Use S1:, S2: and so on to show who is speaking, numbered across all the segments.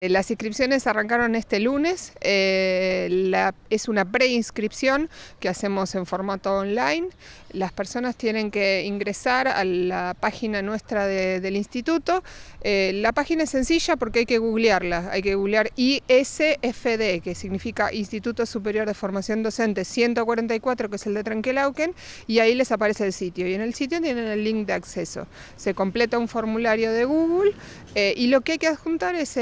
S1: Eh, las inscripciones arrancaron este lunes, eh, es una preinscripción que hacemos en formato online. Las personas tienen que ingresar a la página nuestra del instituto. Eh, la página es sencilla porque hay que googlearla, hay que googlear ISFD, que significa Instituto Superior de Formación Docente 144, que es el de Tranquilauquen, y ahí les aparece el sitio. Y en el sitio tienen el link de acceso. Se completa un formulario de Google y lo que hay que adjuntar es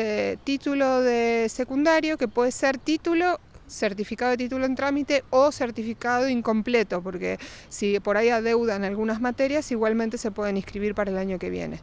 S1: título de secundario, que puede ser título certificado de título en trámite o certificado incompleto, porque si por ahí adeudan algunas materias, igualmente se pueden inscribir para el año que viene.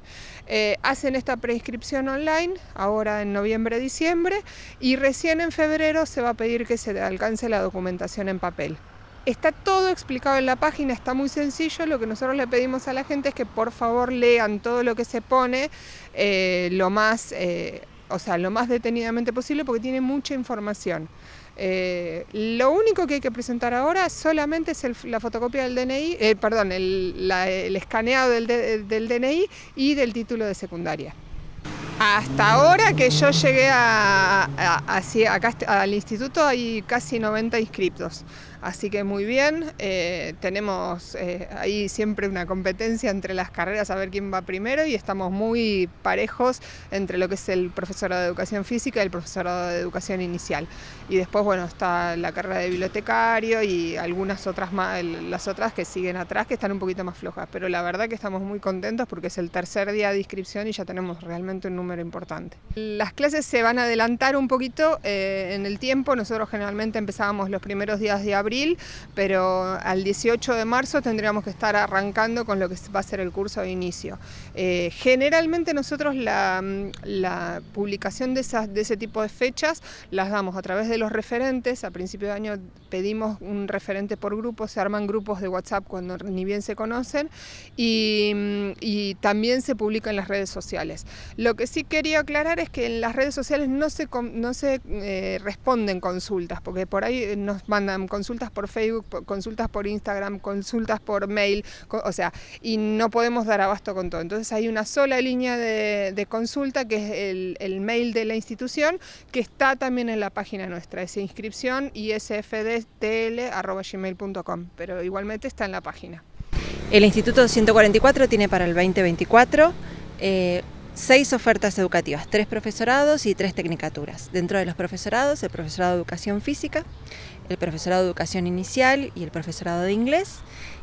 S1: Eh, hacen esta preinscripción online, ahora en noviembre-diciembre, y recién en febrero se va a pedir que se alcance la documentación en papel. Está todo explicado en la página, está muy sencillo. Lo que nosotros le pedimos a la gente es que por favor lean todo lo que se pone eh, lo más eh, o sea, lo más detenidamente posible porque tiene mucha información. Eh, lo único que hay que presentar ahora solamente es la fotocopia del DNI, eh, perdón, el, escaneado del, del, DNI y del título de secundaria. Hasta ahora que yo llegué al instituto hay casi 90 inscriptos, así que muy bien. Eh, tenemos eh, ahí siempre una competencia entre las carreras a ver quién va primero y estamos muy parejos entre lo que es el profesorado de educación física y el profesorado de educación inicial. Y después, bueno, está la carrera de bibliotecario y algunas otras las otras que siguen atrás que están un poquito más flojas. Pero la verdad que estamos muy contentos porque es el tercer día de inscripción y ya tenemos realmente un número importante. Las clases se van a adelantar un poquito eh, en el tiempo, nosotros generalmente empezábamos los primeros días de abril, pero al 18 de marzo tendríamos que estar arrancando con lo que va a ser el curso de inicio. Eh, generalmente nosotros la, publicación de, esas, de ese tipo de fechas las damos a través de los referentes, a principio de año pedimos un referente por grupo, se arman grupos de WhatsApp cuando ni bien se conocen y, y también se publica en las redes sociales. Lo que sí quería aclarar es que en las redes sociales no se, no se eh, responden consultas, porque por ahí nos mandan consultas por Facebook, consultas por Instagram, consultas por mail, o sea, y no podemos dar abasto con todo. Entonces hay una sola línea de, consulta que es el, mail de la institución, que está también en la página nuestra, es inscripción isfdtl.gmail.com, pero igualmente está en la página.
S2: El Instituto 144 tiene para el 2024 seis ofertas educativas, tres profesorados y tres tecnicaturas. Dentro de los profesorados, el profesorado de educación física, el profesorado de educación inicial y el profesorado de inglés.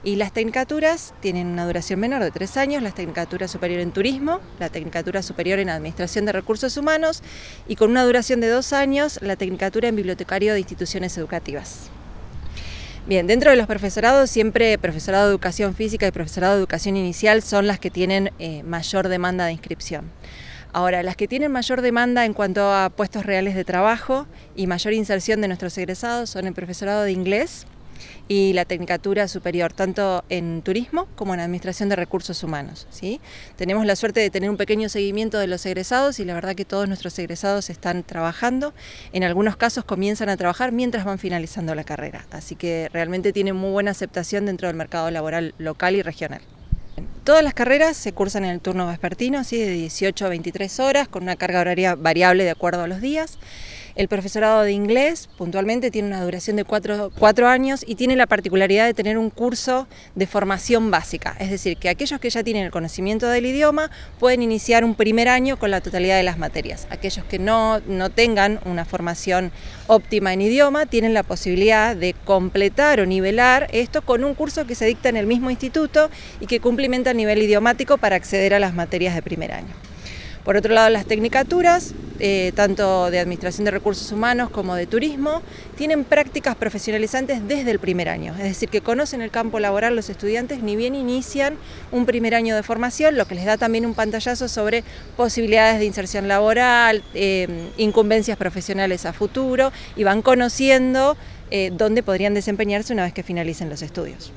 S2: Y las tecnicaturas tienen una duración menor de tres años, la tecnicatura superior en turismo, la tecnicatura superior en administración de recursos humanos y con una duración de dos años, la tecnicatura en bibliotecario de instituciones educativas. Bien, dentro de los profesorados, siempre profesorado de educación física y profesorado de educación inicial son las que tienen eh, mayor demanda de inscripción. Ahora, las que tienen mayor demanda en cuanto a puestos reales de trabajo y mayor inserción de nuestros egresados son el profesorado de inglés, y la Tecnicatura Superior, tanto en turismo como en administración de recursos humanos. ¿sí? Tenemos la suerte de tener un pequeño seguimiento de los egresados y la verdad que todos nuestros egresados están trabajando. En algunos casos comienzan a trabajar mientras van finalizando la carrera, así que realmente tienen muy buena aceptación dentro del mercado laboral local y regional. Todas las carreras se cursan en el turno vespertino, ¿sí? de 18 a 23 horas, con una carga horaria variable de acuerdo a los días. El profesorado de inglés puntualmente tiene una duración de cuatro, años y tiene la particularidad de tener un curso de formación básica, es decir, que aquellos que ya tienen el conocimiento del idioma pueden iniciar un primer año con la totalidad de las materias. Aquellos que no, no tengan una formación óptima en idioma tienen la posibilidad de completar o nivelar esto con un curso que se dicta en el mismo instituto y que cumplimenta el nivel idiomático para acceder a las materias de primer año. Por otro lado, las tecnicaturas, eh, tanto de Administración de Recursos Humanos como de Turismo, tienen prácticas profesionalizantes desde el primer año, es decir, que conocen el campo laboral los estudiantes ni bien inician un primer año de formación, lo que les da también un pantallazo sobre posibilidades de inserción laboral, eh, incumbencias profesionales a futuro y van conociendo eh, dónde podrían desempeñarse una vez que finalicen los estudios.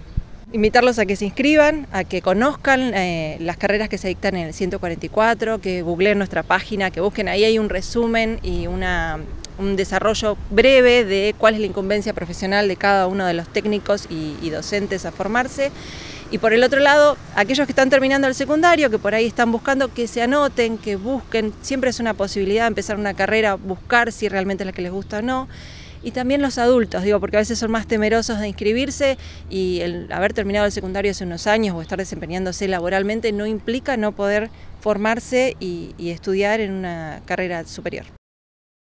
S2: Invitarlos a que se inscriban, a que conozcan eh, las carreras que se dictan en el 144, que googleen nuestra página, que busquen. Ahí hay un resumen y un desarrollo breve de cuál es la incumbencia profesional de cada uno de los técnicos y docentes a formarse. Y por el otro lado, aquellos que están terminando el secundario, que por ahí están buscando que se anoten, que busquen, siempre es una posibilidad empezar una carrera, buscar si realmente es la que les gusta o no y también los adultos, digo, porque a veces son más temerosos de inscribirse y el haber terminado el secundario hace unos años o estar desempeñándose laboralmente no implica no poder formarse y, y estudiar en una carrera superior.